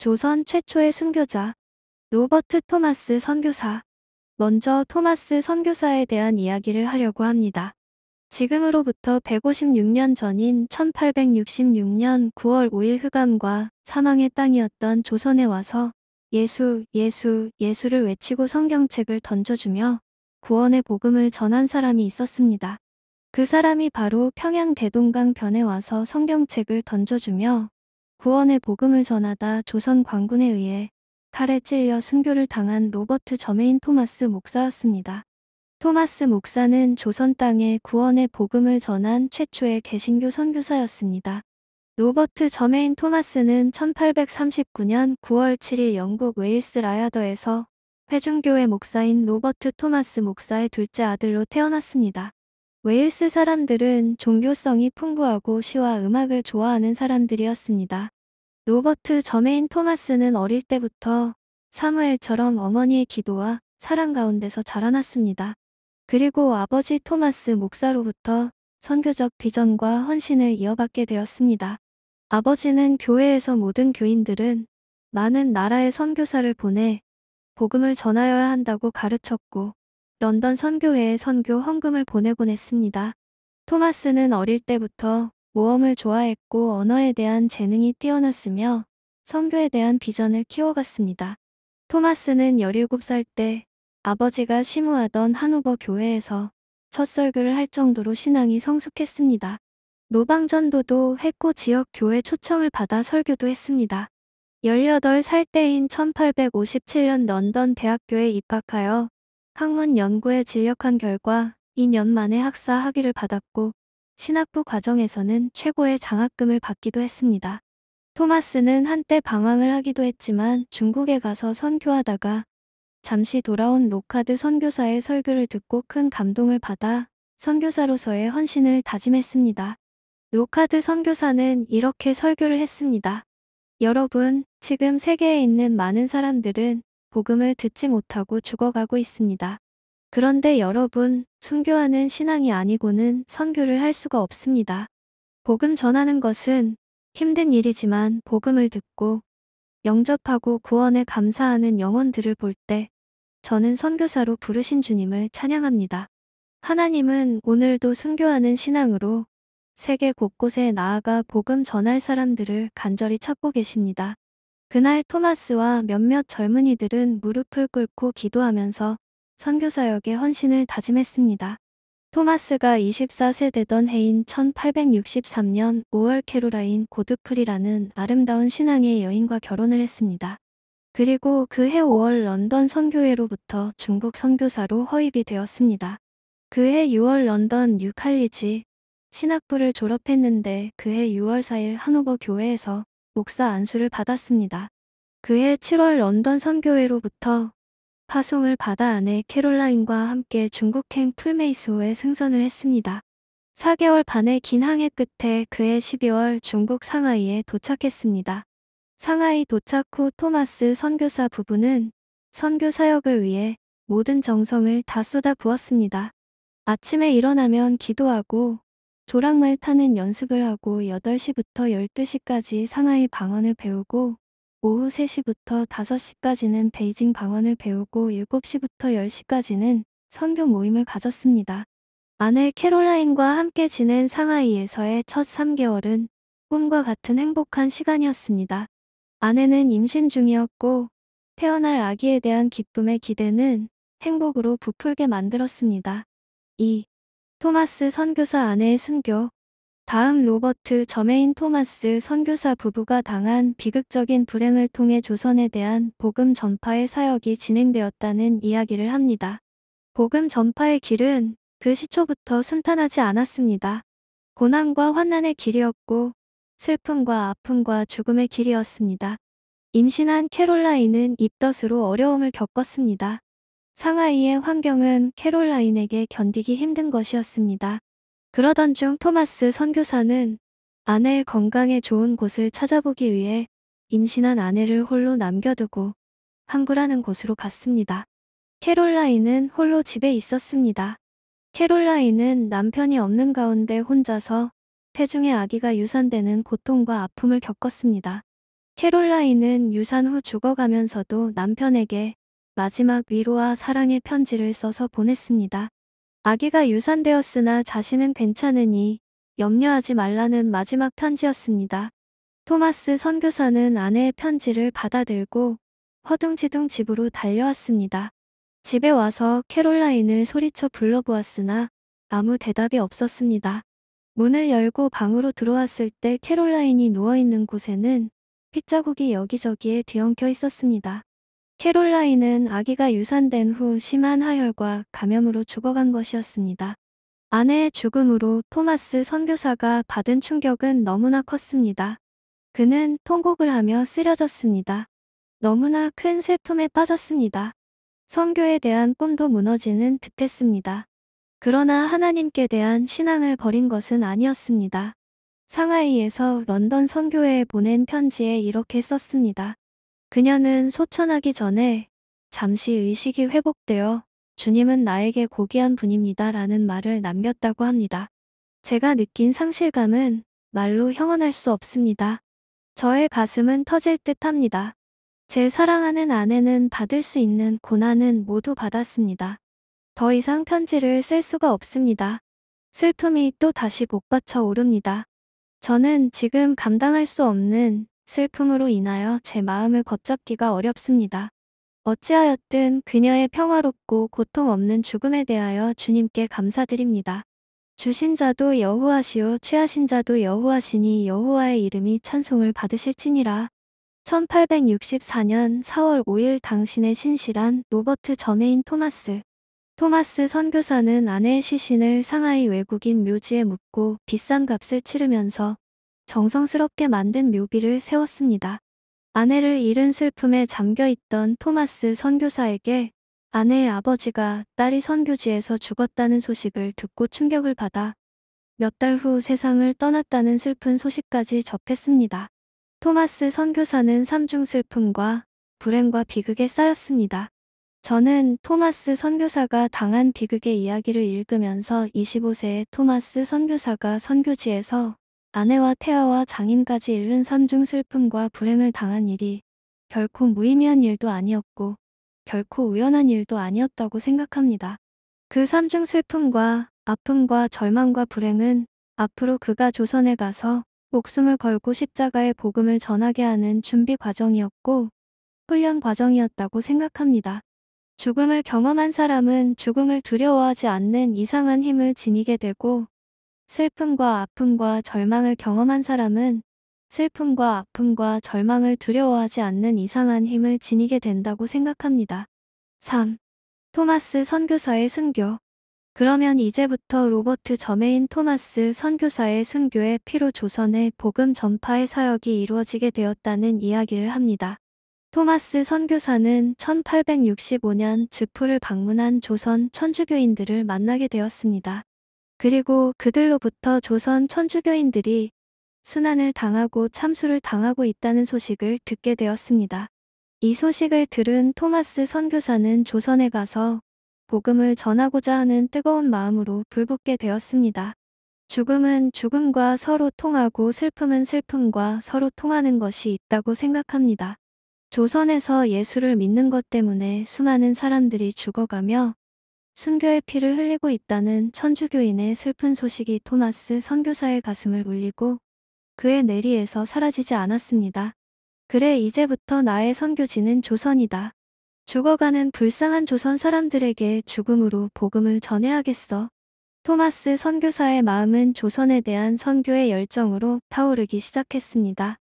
조선 최초의 순교자 로버트 토마스 선교사 먼저 토마스 선교사에 대한 이야기를 하려고 합니다. 지금으로부터 156년 전인 1866년 9월 5일 흑암과 사망의 땅이었던 조선에 와서 예수, 예수, 예수를 외치고 성경책을 던져주며 구원의 복음을 전한 사람이 있었습니다. 그 사람이 바로 평양 대동강 변에 와서 성경책을 던져주며 구원의 복음을 전하다 조선 관군에 의해 칼에 찔려 순교를 당한 로버트 저메인 토마스 목사였습니다. 토마스 목사는 조선 땅에 구원의 복음을 전한 최초의 개신교 선교사였습니다. 로버트 저메인 토마스는 1839년 9월 7일 영국 웨일스 라야더에서 회중교회 목사인 로버트 토마스 목사의 둘째 아들로 태어났습니다. 웨일스 사람들은 종교성이 풍부하고 시와 음악을 좋아하는 사람들이었습니다. 로버트 저메인 토마스는 어릴 때부터 사무엘처럼 어머니의 기도와 사랑 가운데서 자라났습니다. 그리고 아버지 토마스 목사로부터 선교적 비전과 헌신을 이어받게 되었습니다. 아버지는 교회에서 모든 교인들은 많은 나라의 선교사를 보내 복음을 전하여야 한다고 가르쳤고 런던 선교회에 선교 헌금을 보내곤 했습니다. 토마스는 어릴 때부터 모험을 좋아했고 언어에 대한 재능이 뛰어났으며 선교에 대한 비전을 키워갔습니다. 토마스는 17살 때 아버지가 시무하던 한우버 교회에서 첫 설교를 할 정도로 신앙이 성숙했습니다. 노방전도도 했고 지역 교회 초청을 받아 설교도 했습니다. 18살 때인 1857년 런던 대학교에 입학하여 학문 연구에 진력한 결과 2년 만에 학사 학위를 받았고 신학부 과정에서는 최고의 장학금을 받기도 했습니다. 토마스는 한때 방황을 하기도 했지만 중국에 가서 선교하다가 잠시 돌아온 로카드 선교사의 설교를 듣고 큰 감동을 받아 선교사로서의 헌신을 다짐했습니다. 로카드 선교사는 이렇게 설교를 했습니다. 여러분, 지금 세계에 있는 많은 사람들은 복음을 듣지 못하고 죽어가고 있습니다. 그런데 여러분, 순교하는 신앙이 아니고는 선교를 할 수가 없습니다. 복음 전하는 것은 힘든 일이지만 복음을 듣고 영접하고 구원에 감사하는 영혼들을 볼 때 저는 선교사로 부르신 주님을 찬양합니다. 하나님은 오늘도 순교하는 신앙으로 세계 곳곳에 나아가 복음 전할 사람들을 간절히 찾고 계십니다. 그날 토마스와 몇몇 젊은이들은 무릎을 꿇고 기도하면서 선교사역에 헌신을 다짐했습니다. 토마스가 24세 되던 해인 1863년 5월 캐로라인 고드프리라는 아름다운 신앙의 여인과 결혼을 했습니다. 그리고 그 해 5월 런던 선교회로부터 중국 선교사로 허입이 되었습니다. 그 해 6월 런던 뉴칼리지 신학부를 졸업했는데 그해 6월 4일 하노버 교회에서 목사 안수를 받았습니다. 그해 7월 런던 선교회로부터 파송을 받아 아내 캐롤라인과 함께 중국행 풀메이스호에 승선을 했습니다. 4개월 반의 긴 항해 끝에 그해 12월 중국 상하이에 도착했습니다. 상하이 도착 후 토마스 선교사 부부는 선교 사역을 위해 모든 정성을 다 쏟아 부었습니다. 아침에 일어나면 기도하고 조랑말 타는 연습을 하고 8시부터 12시까지 상하이 방언을 배우고 오후 3시부터 5시까지는 베이징 방언을 배우고 7시부터 10시까지는 선교 모임을 가졌습니다. 아내 캐롤라인과 함께 지낸 상하이에서의 첫 3개월은 꿈과 같은 행복한 시간이었습니다. 아내는 임신 중이었고 태어날 아기에 대한 기쁨의 기대는 행복으로 부풀게 만들었습니다. 2. 토마스 선교사 아내의 순교 다음 로버트 저메인 토마스 선교사 부부가 당한 비극적인 불행을 통해 조선에 대한 복음 전파의 사역이 진행되었다는 이야기를 합니다. 복음 전파의 길은 그 시초부터 순탄하지 않았습니다. 고난과 환난의 길이었고 슬픔과 아픔과 죽음의 길이었습니다. 임신한 캐롤라인은 입덧으로 어려움을 겪었습니다. 상하이의 환경은 캐롤라인에게 견디기 힘든 것이었습니다. 그러던 중 토마스 선교사는 아내의 건강에 좋은 곳을 찾아보기 위해 임신한 아내를 홀로 남겨두고 항구라는 곳으로 갔습니다. 캐롤라인은 홀로 집에 있었습니다. 캐롤라인은 남편이 없는 가운데 혼자서 태중의 아기가 유산되는 고통과 아픔을 겪었습니다. 캐롤라인은 유산 후 죽어가면서도 남편에게 마지막 위로와 사랑의 편지를 써서 보냈습니다. 아기가 유산되었으나 자신은 괜찮으니 염려하지 말라는 마지막 편지였습니다. 토마스 선교사는 아내의 편지를 받아들고 허둥지둥 집으로 달려왔습니다. 집에 와서 캐롤라인을 소리쳐 불러보았으나 아무 대답이 없었습니다. 문을 열고 방으로 들어왔을 때 캐롤라인이 누워있는 곳에는 핏자국이 여기저기에 뒤엉켜 있었습니다. 캐롤라인은 아기가 유산된 후 심한 하혈과 감염으로 죽어간 것이었습니다. 아내의 죽음으로 토마스 선교사가 받은 충격은 너무나 컸습니다. 그는 통곡을 하며 쓰려졌습니다. 너무나 큰 슬픔에 빠졌습니다. 선교에 대한 꿈도 무너지는 듯했습니다. 그러나 하나님께 대한 신앙을 버린 것은 아니었습니다. 상하이에서 런던 선교회에 보낸 편지에 이렇게 썼습니다. 그녀는 소천하기 전에 잠시 의식이 회복되어 주님은 나에게 고귀한 분입니다 라는 말을 남겼다고 합니다. 제가 느낀 상실감은 말로 형언할 수 없습니다. 저의 가슴은 터질 듯 합니다. 제 사랑하는 아내는 받을 수 있는 고난은 모두 받았습니다. 더 이상 편지를 쓸 수가 없습니다. 슬픔이 또 다시 복받쳐 오릅니다. 저는 지금 감당할 수 없는 슬픔으로 인하여 제 마음을 걷잡기가 어렵습니다. 어찌하였든 그녀의 평화롭고 고통 없는 죽음에 대하여 주님께 감사드립니다. 주신 자도 여호와시오 취하신 자도 여호와시니 여호와의 이름이 찬송을 받으실지니라. 1864년 4월 5일 당신의 신실한 로버트 저메인 토마스 토마스 선교사는 아내의 시신을 상하이 외국인 묘지에 묻고 비싼 값을 치르면서 정성스럽게 만든 묘비를 세웠습니다. 아내를 잃은 슬픔에 잠겨있던 토마스 선교사에게 아내의 아버지가 딸이 선교지에서 죽었다는 소식을 듣고 충격을 받아 몇 달 후 세상을 떠났다는 슬픈 소식까지 접했습니다. 토마스 선교사는 삼중 슬픔과 불행과 비극에 쌓였습니다. 저는 토마스 선교사가 당한 비극의 이야기를 읽으면서 25세의 토마스 선교사가 선교지에서 아내와 태아와 장인까지 잃는 삼중 슬픔과 불행을 당한 일이 결코 무의미한 일도 아니었고 결코 우연한 일도 아니었다고 생각합니다. 그 삼중 슬픔과 아픔과 절망과 불행은 앞으로 그가 조선에 가서 목숨을 걸고 십자가의 복음을 전하게 하는 준비 과정이었고 훈련 과정이었다고 생각합니다. 죽음을 경험한 사람은 죽음을 두려워하지 않는 이상한 힘을 지니게 되고 슬픔과 아픔과 절망을 경험한 사람은 슬픔과 아픔과 절망을 두려워하지 않는 이상한 힘을 지니게 된다고 생각합니다. 3. 토마스 선교사의 순교 그러면 이제부터 로버트 저메인 토마스 선교사의 순교의 피로 조선의 복음 전파의 사역이 이루어지게 되었다는 이야기를 합니다. 토마스 선교사는 1865년 즉푸를 방문한 조선 천주교인들을 만나게 되었습니다. 그리고 그들로부터 조선 천주교인들이 순환을 당하고 참수를 당하고 있다는 소식을 듣게 되었습니다. 이 소식을 들은 토마스 선교사는 조선에 가서 복음을 전하고자 하는 뜨거운 마음으로 불붙게 되었습니다. 죽음은 죽음과 서로 통하고 슬픔은 슬픔과 서로 통하는 것이 있다고 생각합니다. 조선에서 예수를 믿는 것 때문에 수많은 사람들이 죽어가며 순교의 피를 흘리고 있다는 천주교인의 슬픈 소식이 토마스 선교사의 가슴을 울리고 그의 내리에서 사라지지 않았습니다. 그래 이제부터 나의 선교지는 조선이다. 죽어가는 불쌍한 조선 사람들에게 죽음으로 복음을 전해야겠어. 토마스 선교사의 마음은 조선에 대한 선교의 열정으로 타오르기 시작했습니다.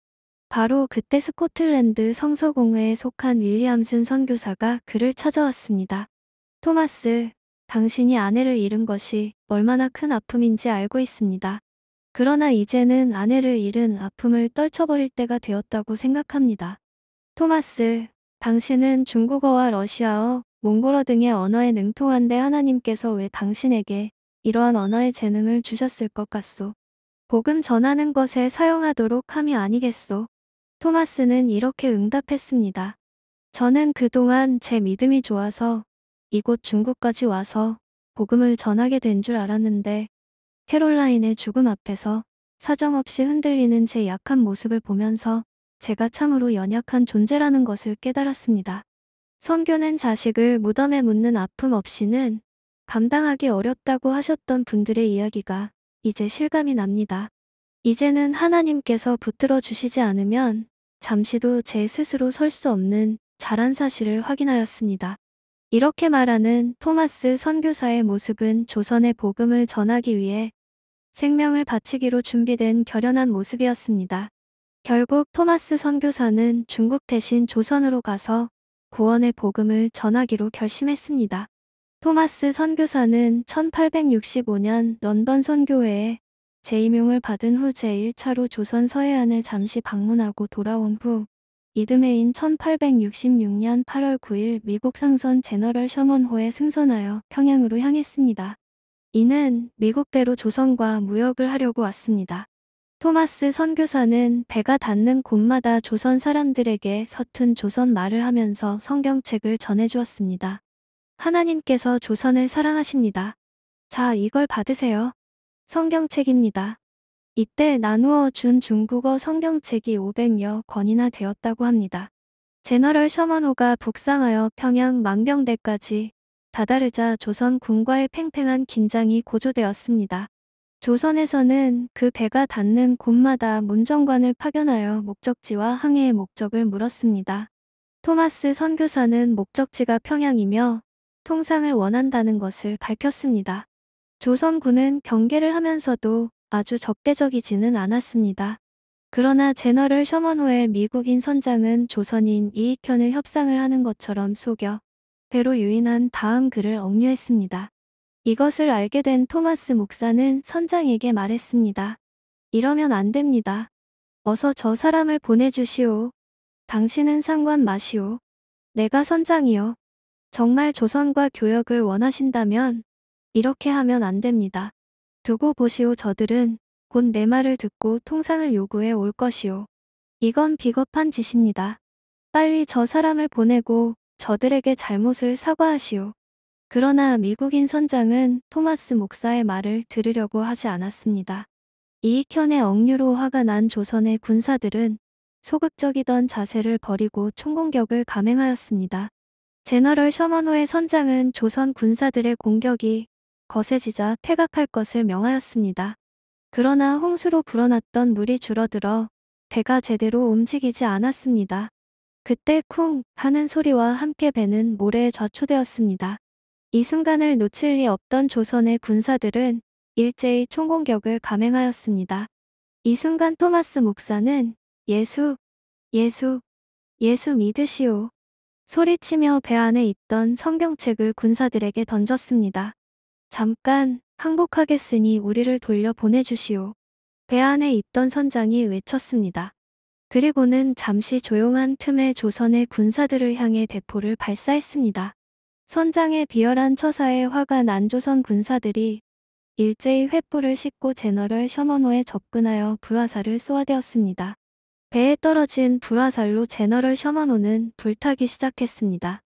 바로 그때 스코틀랜드 성서공회에 속한 윌리암슨 선교사가 그를 찾아왔습니다. 토마스, 당신이 아내를 잃은 것이 얼마나 큰 아픔인지 알고 있습니다. 그러나 이제는 아내를 잃은 아픔을 떨쳐버릴 때가 되었다고 생각합니다. 토마스, 당신은 중국어와 러시아어, 몽골어 등의 언어에 능통한데 하나님께서 왜 당신에게 이러한 언어의 재능을 주셨을 것 같소? 복음 전하는 것에 사용하도록 함이 아니겠소? 토마스는 이렇게 응답했습니다. 저는 그동안 제 믿음이 좋아서 이곳 중국까지 와서 복음을 전하게 된 줄 알았는데 캐롤라인의 죽음 앞에서 사정없이 흔들리는 제 약한 모습을 보면서 제가 참으로 연약한 존재라는 것을 깨달았습니다. 선교는 자식을 무덤에 묻는 아픔 없이는 감당하기 어렵다고 하셨던 분들의 이야기가 이제 실감이 납니다. 이제는 하나님께서 붙들어 주시지 않으면 잠시도 제 스스로 설 수 없는 자란 사실을 확인하였습니다. 이렇게 말하는 토마스 선교사의 모습은 조선의 복음을 전하기 위해 생명을 바치기로 준비된 결연한 모습이었습니다. 결국 토마스 선교사는 중국 대신 조선으로 가서 구원의 복음을 전하기로 결심했습니다. 토마스 선교사는 1865년 런던 선교회에 재임용을 받은 후 제1차로 조선 서해안을 잠시 방문하고 돌아온 후 이듬해인 1866년 8월 9일 미국 상선 제너럴 셔먼호에 승선하여 평양으로 향했습니다. 이는 미국대로 조선과 무역을 하려고 왔습니다. 토마스 선교사는 배가 닿는 곳마다 조선 사람들에게 서툰 조선 말을 하면서 성경책을 전해주었습니다. 하나님께서 조선을 사랑하십니다. 자, 이걸 받으세요. 성경책입니다. 이때 나누어 준 중국어 성경책이 500여 권이나 되었다고 합니다. 제너럴 셔먼호가 북상하여 평양 망병대까지 다다르자 조선 군과의 팽팽한 긴장이 고조되었습니다. 조선에서는 그 배가 닿는 곳마다 문정관을 파견하여 목적지와 항해의 목적을 물었습니다. 토마스 선교사는 목적지가 평양이며 통상을 원한다는 것을 밝혔습니다. 조선군은 경계를 하면서도 아주 적대적이지는 않았습니다. 그러나 제너럴 셔먼호의 미국인 선장은 조선인 이익현을 협상을 하는 것처럼 속여 배로 유인한 다음 글을 억류했습니다. 이것을 알게 된 토마스 목사는 선장에게 말했습니다. 이러면 안 됩니다. 어서 저 사람을 보내주시오. 당신은 상관 마시오. 내가 선장이요. 정말 조선과 교역을 원하신다면 이렇게 하면 안 됩니다. 두고 보시오 저들은 곧 내 말을 듣고 통상을 요구해 올 것이오. 이건 비겁한 짓입니다. 빨리 저 사람을 보내고 저들에게 잘못을 사과하시오. 그러나 미국인 선장은 토마스 목사의 말을 들으려고 하지 않았습니다. 이익현의 억류로 화가 난 조선의 군사들은 소극적이던 자세를 버리고 총공격을 감행하였습니다. 제너럴 셔먼호의 선장은 조선 군사들의 공격이 거세지자 퇴각할 것을 명하였습니다. 그러나 홍수로 불어났던 물이 줄어들어 배가 제대로 움직이지 않았습니다. 그때 쿵 하는 소리와 함께 배는 모래에 좌초되었습니다. 이 순간을 놓칠 리 없던 조선의 군사들은 일제히 총공격을 감행하였습니다. 이 순간 토마스 목사는 예수, 예수, 예수 믿으시오. 소리치며 배 안에 있던 성경책을 군사들에게 던졌습니다. 잠깐 항복하겠으니 우리를 돌려 보내주시오. 배 안에 있던 선장이 외쳤습니다. 그리고는 잠시 조용한 틈에 조선의 군사들을 향해 대포를 발사했습니다. 선장의 비열한 처사에 화가 난 조선 군사들이 일제히 횃불을 싣고 제너럴 셔먼호에 접근하여 불화살을 쏘아대었습니다. 배에 떨어진 불화살로 제너럴 셔먼호는 불타기 시작했습니다.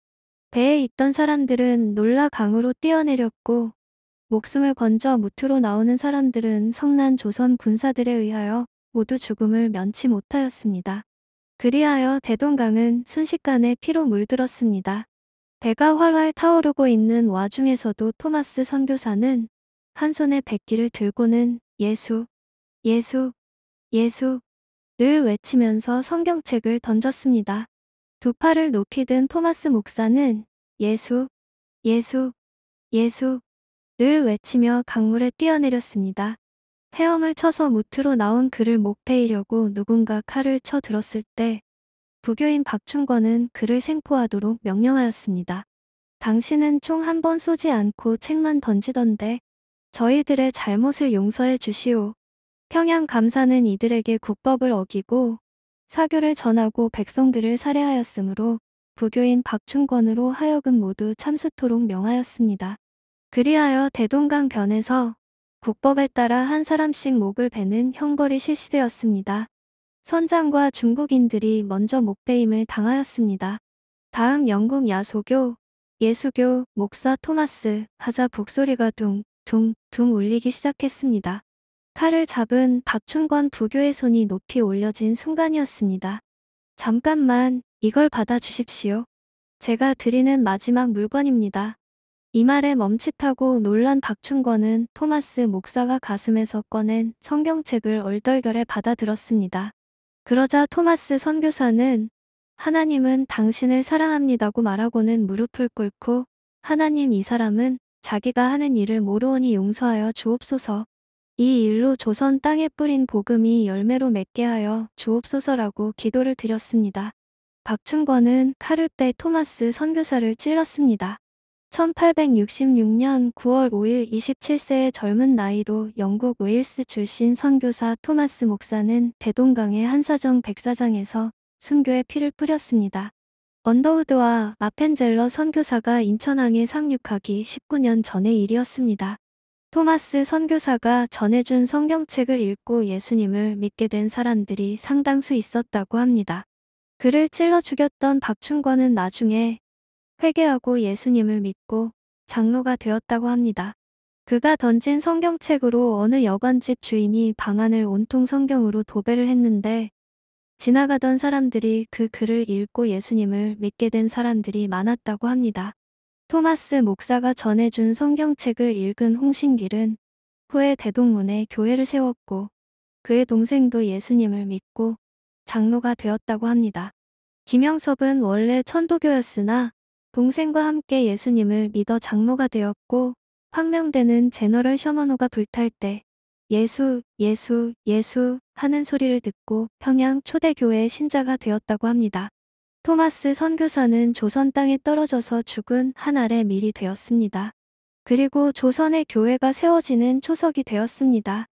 배에 있던 사람들은 놀라 강으로 뛰어내렸고 목숨을 건져 무트로 나오는 사람들은 성난 조선 군사들에 의하여 모두 죽음을 면치 못하였습니다. 그리하여 대동강은 순식간에 피로 물들었습니다. 배가 활활 타오르고 있는 와중에서도 토마스 선교사는 한 손에 백기를 들고는 예수, 예수, 예수를 외치면서 성경책을 던졌습니다. 두 팔을 높이 든 토마스 목사는 예수, 예수, 예수 를 외치며 강물에 뛰어내렸습니다. 헤엄을 쳐서 무트로 나온 그를 목베이려고 누군가 칼을 쳐 들었을 때 부교인 박충건은 그를 생포하도록 명령하였습니다. 당신은 총 한 번 쏘지 않고 책만 던지던데 저희들의 잘못을 용서해 주시오. 평양 감사는 이들에게 국법을 어기고 사교를 전하고 백성들을 살해하였으므로 부교인 박충건으로 하여금 모두 참수토록 명하였습니다. 그리하여 대동강 변에서 국법에 따라 한 사람씩 목을 베는 형벌이 실시되었습니다. 선장과 중국인들이 먼저 목배임을 당하였습니다. 다음 영국 야소교, 예수교, 목사 토마스, 하자 북소리가 둥, 둥, 둥 울리기 시작했습니다. 칼을 잡은 박춘권 부교의 손이 높이 올려진 순간이었습니다. 잠깐만, 이걸 받아주십시오. 제가 드리는 마지막 물건입니다. 이 말에 멈칫하고 놀란 박충권은 토마스 목사가 가슴에서 꺼낸 성경책을 얼떨결에 받아들었습니다. 그러자 토마스 선교사는 하나님은 당신을 사랑합니다고 말하고는 무릎을 꿇고 하나님 이 사람은 자기가 하는 일을 모르오니 용서하여 주옵소서. 이 일로 조선 땅에 뿌린 복음이 열매로 맺게 하여 주옵소서라고 기도를 드렸습니다. 박충권은 칼을 빼 토마스 선교사를 찔렀습니다. 1866년 9월 5일 27세의 젊은 나이로 영국 웨일스 출신 선교사 토마스 목사는 대동강의 한사정 백사장에서 순교의 피를 뿌렸습니다. 언더우드와 마펜젤러 선교사가 인천항에 상륙하기 19년 전의 일이었습니다. 토마스 선교사가 전해준 성경책을 읽고 예수님을 믿게 된 사람들이 상당수 있었다고 합니다. 그를 찔러 죽였던 박충권은 나중에 회개하고 예수님을 믿고 장로가 되었다고 합니다. 그가 던진 성경책으로 어느 여관집 주인이 방안을 온통 성경으로 도배를 했는데 지나가던 사람들이 그 글을 읽고 예수님을 믿게 된 사람들이 많았다고 합니다. 토마스 목사가 전해준 성경책을 읽은 홍신길은 후에 대동문에 교회를 세웠고 그의 동생도 예수님을 믿고 장로가 되었다고 합니다. 김영섭은 원래 천도교였으나 동생과 함께 예수님을 믿어 장로가 되었고 황명대는 제너럴 셔먼호가 불탈 때 예수, 예수, 예수 하는 소리를 듣고 평양 초대교회의 신자가 되었다고 합니다. 토마스 선교사는 조선 땅에 떨어져서 죽은 한 알의 밀이 되었습니다. 그리고 조선의 교회가 세워지는 초석이 되었습니다.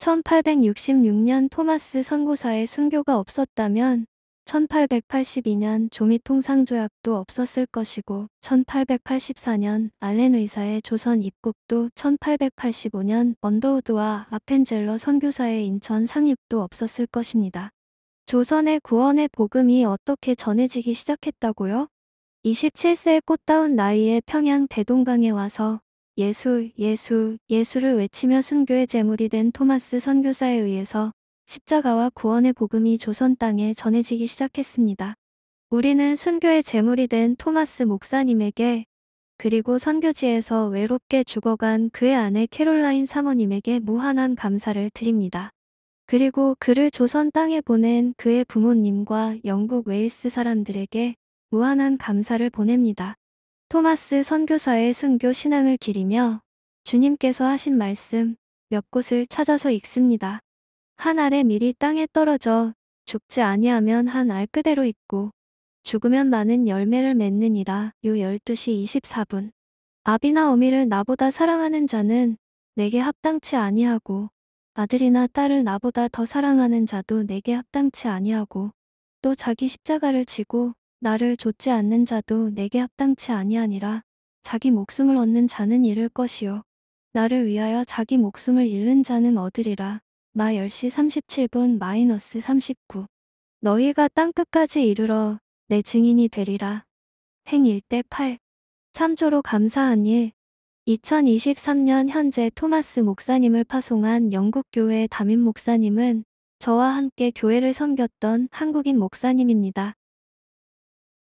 1866년 토마스 선교사의 순교가 없었다면 1882년 조미통상조약도 없었을 것이고 1884년 알렌 의사의 조선 입국도 1885년 언더우드와 아펜젤러 선교사의 인천 상륙도 없었을 것입니다. 조선의 구원의 복음이 어떻게 전해지기 시작했다고요? 27세의 꽃다운 나이에 평양 대동강에 와서 예수, 예수, 예수를 외치며 순교의 제물이 된 토마스 선교사에 의해서 십자가와 구원의 복음이 조선 땅에 전해지기 시작했습니다. 우리는 순교의 제물이 된 토마스 목사님에게 그리고 선교지에서 외롭게 죽어간 그의 아내 캐롤라인 사모님에게 무한한 감사를 드립니다. 그리고 그를 조선 땅에 보낸 그의 부모님과 영국 웨일스 사람들에게 무한한 감사를 보냅니다. 토마스 선교사의 순교 신앙을 기리며 주님께서 하신 말씀 몇 곳을 찾아서 읽습니다. 한 알의 밀이 땅에 떨어져 죽지 아니하면 한 알 그대로 있고 죽으면 많은 열매를 맺느니라. 요 12시 24분. 아비나 어미를 나보다 사랑하는 자는 내게 합당치 아니하고 아들이나 딸을 나보다 더 사랑하는 자도 내게 합당치 아니하고 또 자기 십자가를 지고 나를 좇지 않는 자도 내게 합당치 아니하니라. 자기 목숨을 얻는 자는 잃을 것이요. 나를 위하여 자기 목숨을 잃는 자는 얻으리라. 마 10시 37분 마이너스 39. 너희가 땅끝까지 이르러 내 증인이 되리라. 행 1대 8. 참조로 감사한 일. 2023년 현재 토마스 목사님을 파송한 영국교회 담임 목사님은 저와 함께 교회를 섬겼던 한국인 목사님입니다.